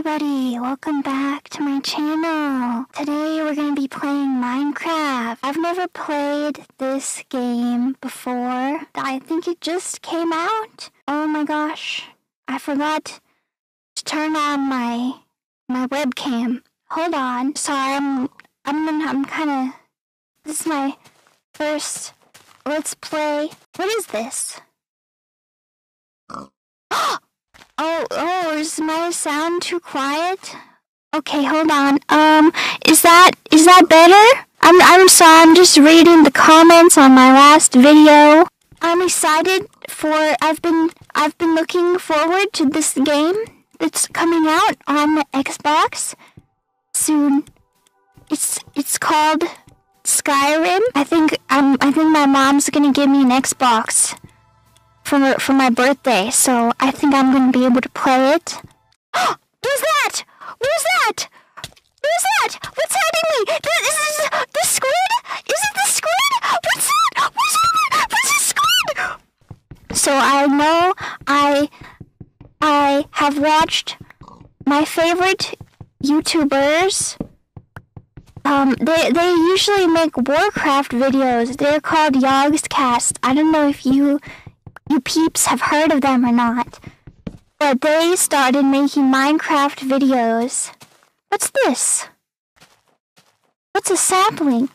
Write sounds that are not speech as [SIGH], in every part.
everybody, welcome back to my channel. Today we're going to be playing Minecraft. I've never played this game before. I think it just came out. Oh my gosh, I forgot to turn on my my webcam. Hold on. Sorry, I'm I'm I'm kind of this is my first let's play. What is this? [GASPS] Oh, Oh, oh, is my sound too quiet? Okay, hold on. Um, is that is that better? I'm I'm sorry. I'm just reading the comments on my last video. I'm excited for. I've been I've been looking forward to this game that's coming out on the Xbox soon. It's it's called Skyrim. I think I'm I think my mom's gonna give me an Xbox for for my birthday, so I think I'm gonna be able to play it. [GASPS] Who's that? Who's that? Who's that? What's hiding me? This is the squid? Is it the squid? What's that? What's that? What's a squid? So I know I I have watched my favorite YouTubers. Um, they they usually make Warcraft videos. They're called Yogscast. I don't know if you you peeps have heard of them or not. But they started making Minecraft videos. What's this? What's a sapling?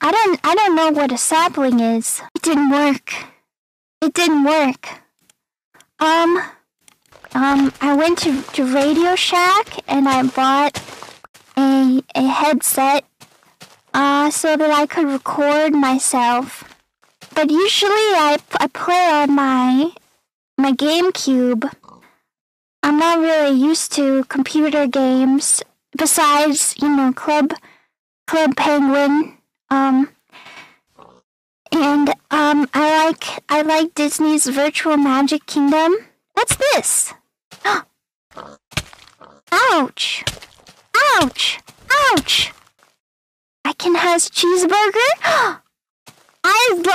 I don't I don't know what a sapling is. It didn't work. It didn't work. Um um I went to, to Radio Shack and I bought a a headset uh so that I could record myself. But usually I, I play on my my GameCube. I'm not really used to computer games besides, you know, Club Club Penguin. Um and um I like I like Disney's Virtual Magic Kingdom. What's this? [GASPS] Ouch! Ouch! Ouch! I can has cheeseburger? [GASPS]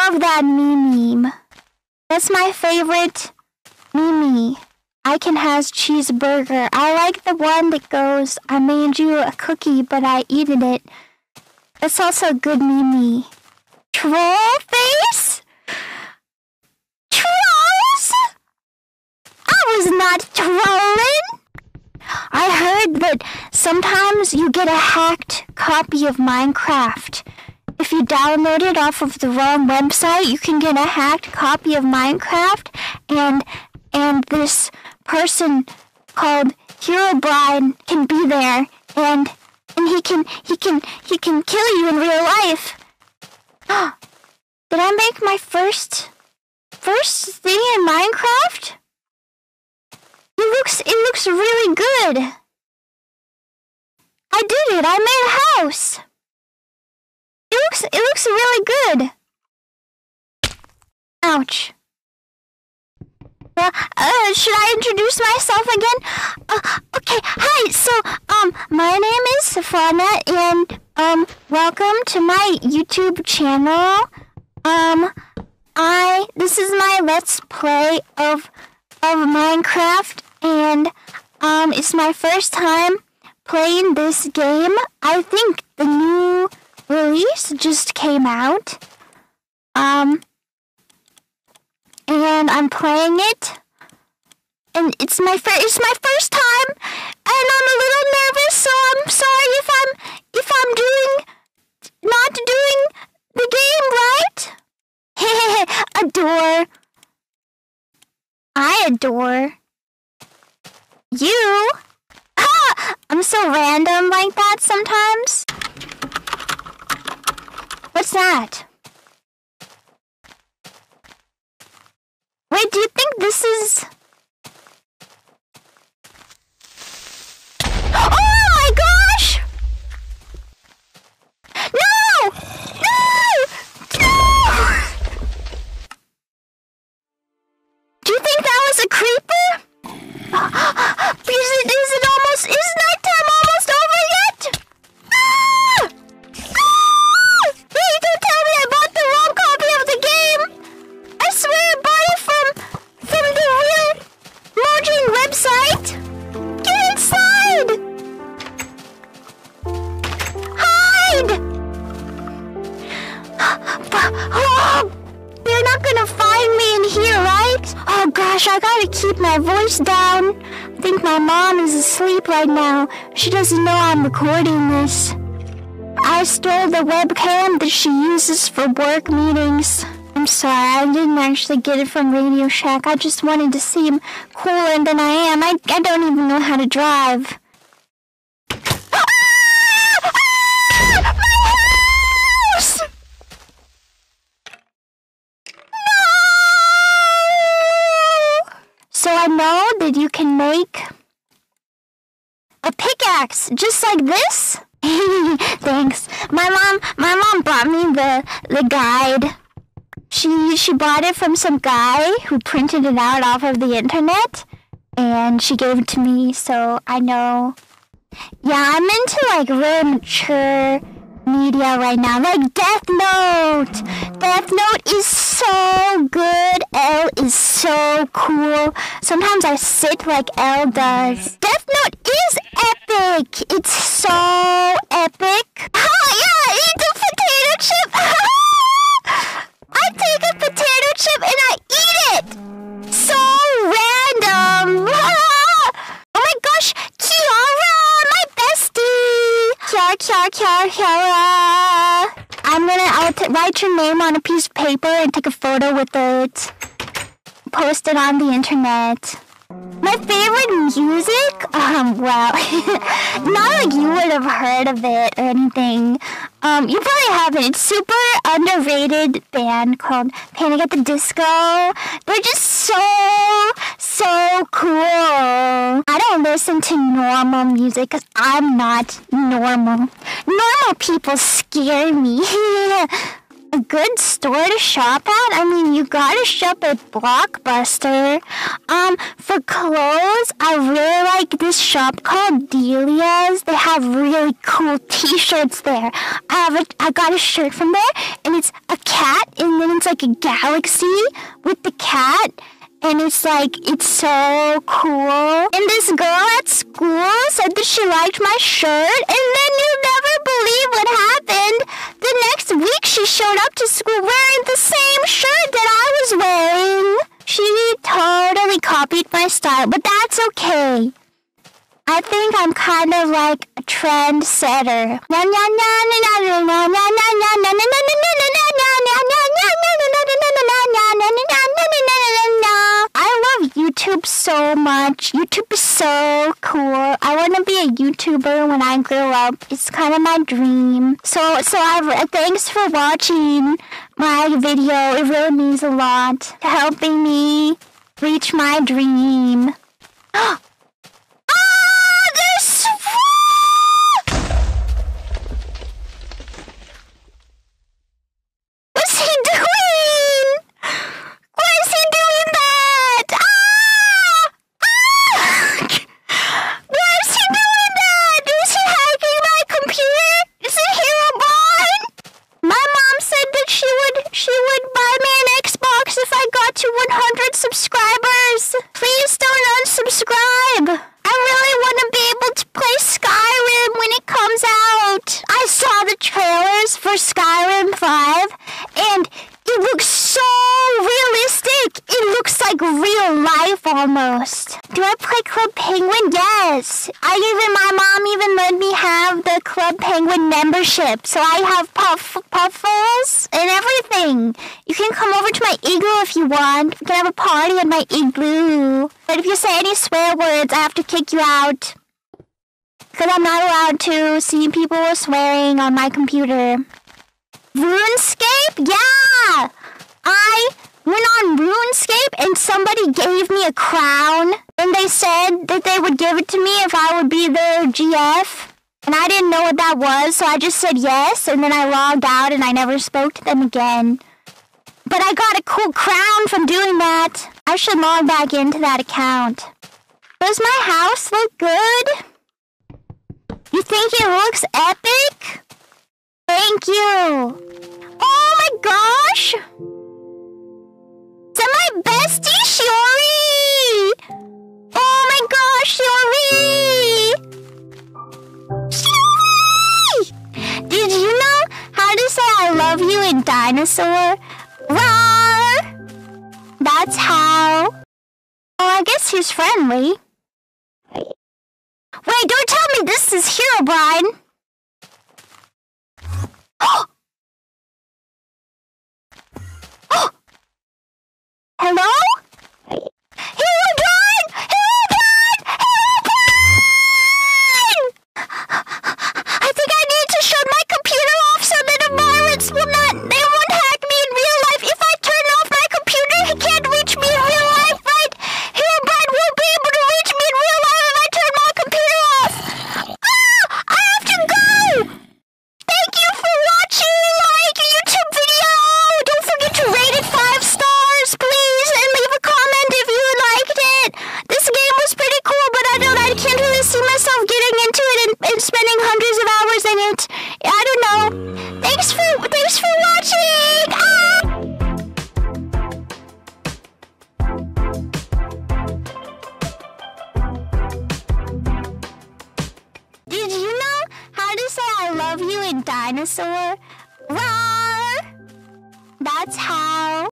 Love that meme. That's my favorite meme. I can has cheeseburger. I like the one that goes, I made you a cookie, but I eated it. That's also a good meme. Troll face? Trolls? I was not trolling. I heard that sometimes you get a hacked copy of Minecraft if you download it off of the wrong website, you can get a hacked copy of Minecraft and and this person called Herobrine can be there and and he can he can he can kill you in real life. [GASPS] Did I make my first first thing in Minecraft? It looks it looks really good. I did it. I made a house. It looks it looks really good. Ouch. Uh, uh, should I introduce myself again? Uh, okay, hi. So, um, my name is Safana, and um, welcome to my YouTube channel. Um, I this is my let's play of of Minecraft, and um, it's my first time playing this game. I think release just came out. Um, and I'm playing it. And it's my first it's my first time and I'm a little nervous, so I'm sorry if I'm if I'm doing not doing the game right. [LAUGHS] adore. I adore you. Ah, I'm so random like that sometimes. That? Wait, do you think this is... asleep right now. She doesn't know I'm recording this. I stole the webcam that she uses for work meetings. I'm sorry, I didn't actually get it from Radio Shack. I just wanted to seem cooler than I am. I, I don't even know how to drive. [GASPS] So I know that you can make just like this. [LAUGHS] Thanks. My mom my mom brought me the the guide. She she bought it from some guy who printed it out off of the internet and she gave it to me so I know. Yeah, I'm into like really mature media right now. Like Death Note. Death Note is so good. L is so cool. Sometimes I sit like L does. Death Note is epic. It's so epic. Oh yeah, eat the potato chip. [LAUGHS] I take a potato chip and I eat it. So random. [LAUGHS] Oh my gosh, Kiara, my bestie. Kiara, Kiara, Kiara. I'm gonna I'll t- write your name on a piece of paper and take a photo with it. Post it on the internet. My favorite music? Um, well, [LAUGHS] not like you would have heard of it or anything. Um, you probably haven't. It's super underrated band called Panic at the Disco. They're just so, so cool. I don't listen to normal music because I'm not normal. Normal people scare me. [LAUGHS] a good store to shop at? I mean, you gotta shop at Blockbuster. Um, for clothes, I really like this shop called Delia's. They have really cool t-shirts there. I have a, I got a shirt from there, and it's a cat, and then it's like a galaxy with the cat and it's like it's so cool. And this girl at school said that she liked my shirt, and then you'll never believe what happened. The next week she showed up to school wearing the same shirt that I was wearing. She totally copied my style, but that's okay. I think I'm kind of like a trendsetter. YouTube so much. YouTube is so cool. I want to be a YouTuber when I grow up. It's kind of my dream. So, so I uh, thanks for watching my video. It really means a lot to helping me reach my dream. [GASPS] Oh, ah, there's What's he doing? Why is he doing that? Ah! Ah! Why is he doing that? Is he hacking my computer? Is it Hero Bond? My mom said that she would she would buy me an Xbox if I got to 100 subscribers. Please don't unsubscribe. I really want to be able to play Skyrim when it comes out. I saw the trailers for Skyrim 5 and it looks so realistic. It looks like almost. Do I play Club Penguin? Yes. I even my mom even let me have the Club Penguin membership. So I have puff puffles and everything. You can come over to my igloo if you want. We can have a party at my igloo. But if you say any swear words, I have to kick you out. Because I'm not allowed to see people swearing on my computer. RuneScape? Yeah! I went on RuneScape and somebody gave me a crown. And they said that they would give it to me if I would be their GF. And I didn't know what that was, so I just said yes. And then I logged out and I never spoke to them again. But I got a cool crown from doing that. I should log back into that account. Does my house look good? You think it looks epic? Thank you. Oh my gosh! That my bestie, Shiori? Oh my gosh, Shiori! Shiori! Did you know how to say I love you in dinosaur? Roar! That's how. Oh, I guess he's friendly. Wait, don't tell me this is Herobrine.